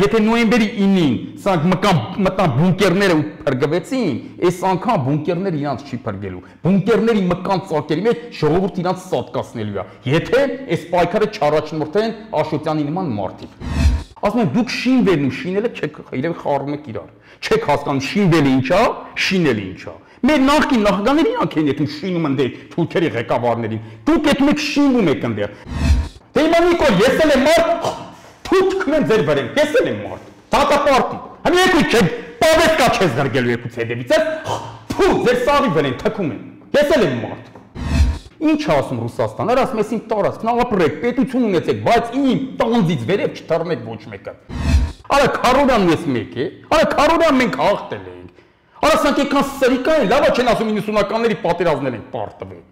Եթե նոյեմբերի 9-ին սրանք մկան մտան բունկերները ու փրկվեցին, այս անգամ բունկերները իրանց չի փրկելու։ Բունկերների մկան ծակերի մեջ ժողովուրդ իրանց սատկացնելու է։ Եթե այս պայքարը չառաջնորդեն Աշոտյանի նման մարդիկ։ Ասում եմ դուք շինվելն ու շինելը չեք իրեն խառնում եք իրար։ Չեք հասկանում շինվելը ինչա, շինելը ինչա։ Մեր նախկին նախագահները իրանք են եթե շինում են դե թուրքերի ղեկավարներին։ Դուք այդ մեկ շինվում եք ընդեր։ Դե հիմա Նիկոլ, ես էլ եմ մարդ, ձեր վրեն, ես էլ եմ մարդ։ Դատապարտի։ Համի եկու չէ, պավեսկա չես գրգելու եկուց հետևից, ես։ Թու, ձեր սաղի վրեն թքում են։ Ես էլ եմ մարդ։ Ինչ ասում Ռուսաստան, արա ասում ես իմ տարածքն ապրեք, պետություն ունեցեք, բայց իմ տանձից վերև չթռնեք ոչ մեկը։ Արա Քարորյանն ես մեկ է։ Արա Քարորյան մենք հաղթել ենք։ Արա սանք եկան սրիկա են, լավա չեն ասում 90-ականների պատերազմներ են պարտվել։